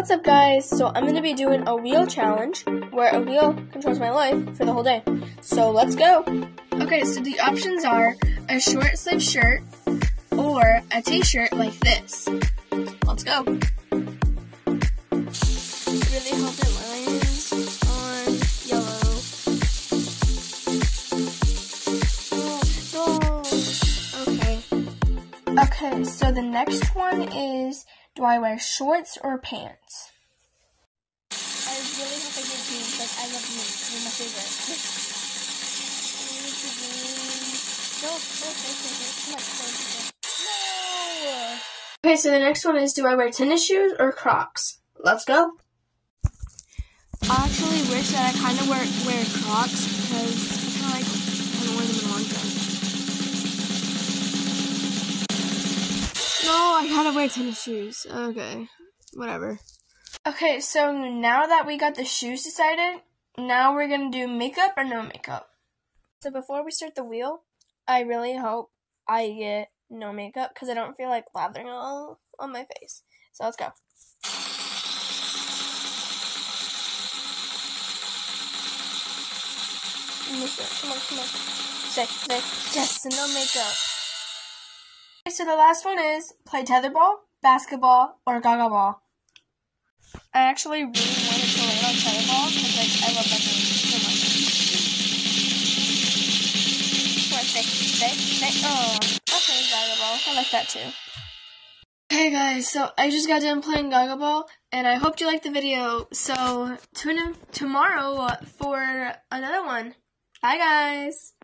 What's up guys? So I'm going to be doing a wheel challenge where a wheel controls my life for the whole day. So let's go. Okay, so the options are a short sleeve shirt or a t-shirt like this. Let's go. Really hope it lands on yellow. Oh, no. Okay. Okay, so the next one is do I wear shorts or pants? I really hope I get jeans. Like, I love jeans. They're my favorite. no, no, no, no, no. Okay, so the next one is do I wear tennis shoes or Crocs? Let's go. I actually wish that I kind of wear, wear Crocs because I kind of like No, I gotta wear tennis shoes. Okay, whatever. Okay, so now that we got the shoes decided, now we're gonna do makeup or no makeup. So before we start the wheel, I really hope I get no makeup because I don't feel like lathering all on my face. So let's go. Come on, come on. Stay, stay. Yes, no makeup. So the last one is play tetherball, basketball, or gaga ball. I actually really wanted to land on tetherball because like I love that game so much. Come on, stay, stay, stay. Oh, okay, gaga ball. I like that too. Hey guys, so I just got done playing Gaga Ball, and I hope you liked the video. So tune in tomorrow for another one. Bye guys.